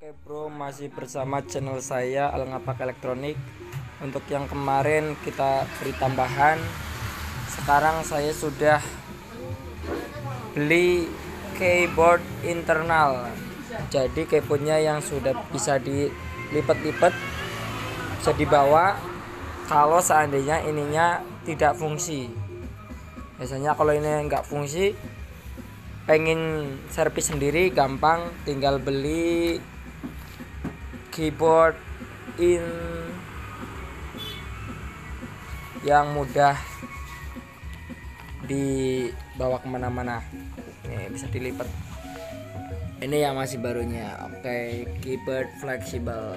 Oke bro, masih bersama channel saya Alngapak Elektronik. Untuk yang kemarin kita beri tambahan. Sekarang saya sudah beli keyboard internal. Jadi keyboardnya yang sudah bisa dilipat-lipat Bisa dibawa Kalau seandainya ininya tidak fungsi. Biasanya kalau ini nggak fungsi pengen servis sendiri gampang tinggal beli keyboard in yang mudah dibawa ke mana-mana. Ini bisa dilipat. Ini yang masih barunya. Oke keyboard fleksibel.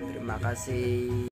Terima kasih